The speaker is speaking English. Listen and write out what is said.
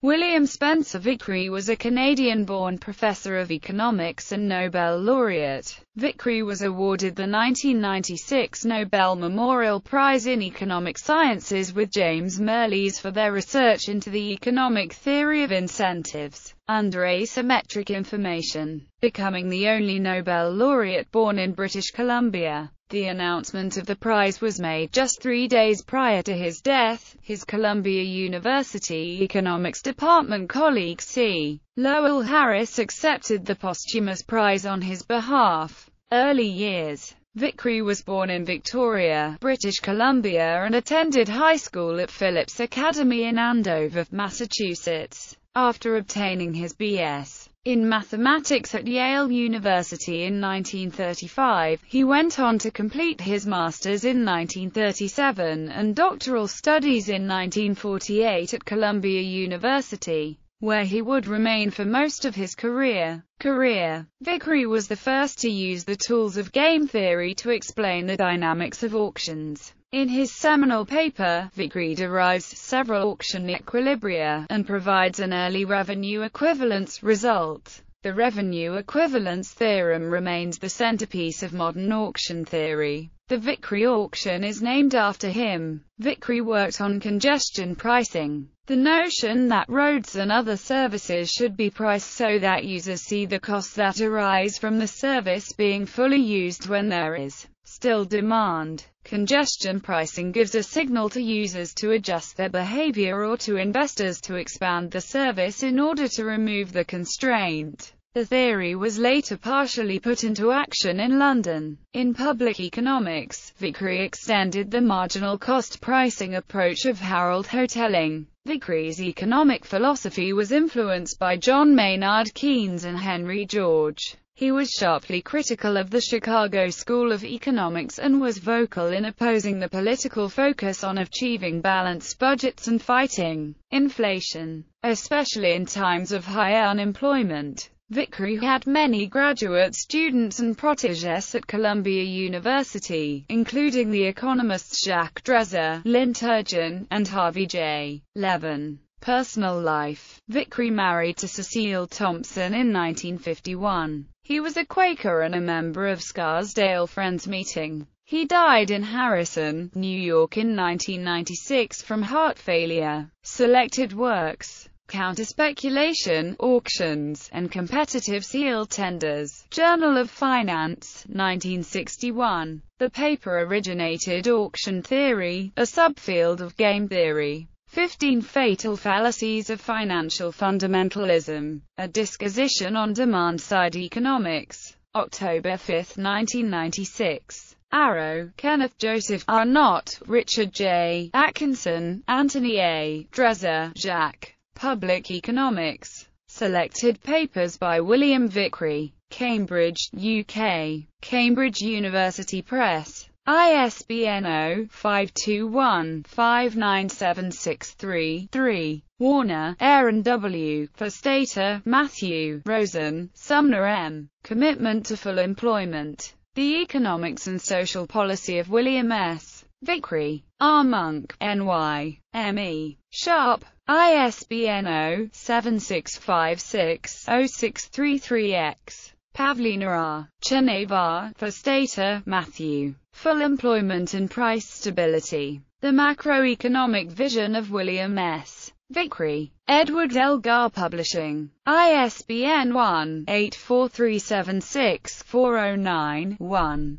William Spencer Vickrey was a Canadian-born professor of economics and Nobel laureate. Vickrey was awarded the 1996 Nobel Memorial Prize in Economic Sciences with James Mirrlees for their research into the economic theory of incentives under asymmetric information, becoming the only Nobel laureate born in British Columbia. The announcement of the prize was made just three days prior to his death. His Columbia University Economics Department colleague C. Lowell Harris accepted the posthumous prize on his behalf. Early years Vickrey was born in Victoria, British Columbia and attended high school at Phillips Academy in Andover, Massachusetts. After obtaining his B.S in mathematics at Yale University in 1935, he went on to complete his master's in 1937 and doctoral studies in 1948 at Columbia University, where he would remain for most of his career. Career Vickrey was the first to use the tools of game theory to explain the dynamics of auctions. In his seminal paper, Vickrey derives several auction equilibria, and provides an early revenue equivalence result. The revenue equivalence theorem remains the centerpiece of modern auction theory. The Vickrey auction is named after him. Vickrey worked on congestion pricing. The notion that roads and other services should be priced so that users see the costs that arise from the service being fully used when there is still demand. Congestion pricing gives a signal to users to adjust their behavior or to investors to expand the service in order to remove the constraint. The theory was later partially put into action in London. In public economics, Vickrey extended the marginal cost pricing approach of Harold Hotelling. Vickrey's economic philosophy was influenced by John Maynard Keynes and Henry George. He was sharply critical of the Chicago School of Economics and was vocal in opposing the political focus on achieving balanced budgets and fighting inflation, especially in times of high unemployment. Vickrey had many graduate students and protégés at Columbia University, including the economists Jacques Drèze, Lynn Turgeon, and Harvey J. Levin. Personal life Vickrey married to Cecile Thompson in 1951. He was a Quaker and a member of Scarsdale Friends Meeting. He died in Harrison, New York in 1996 from heart failure. Selected works Counter-speculation, auctions, and competitive seal tenders. Journal of Finance, 1961. The paper originated auction theory, a subfield of game theory. 15 Fatal Fallacies of Financial Fundamentalism, a disquisition on demand-side economics, October 5, 1996. Arrow, Kenneth Joseph Arnott, Richard J. Atkinson, Anthony A. Drèze, Jacques. Public Economics. Selected papers by William Vickrey, Cambridge, UK. Cambridge University Press. ISBN 0-521-597633-3. Warner, Aaron W., Forstater, Matthew, Rosen, Sumner M. Commitment to Full Employment. The Economics and Social Policy of William S. Vickrey. R. Monk, N.Y., M.E. Sharpe, ISBN 0-7656-0633-X. Pavlina R. Tcherneva, Forstater, Matthew. Full Employment and Price Stability. The Macroeconomic Vision of William S. Vickrey. Edward Elgar Publishing. ISBN 1-84376-409-1.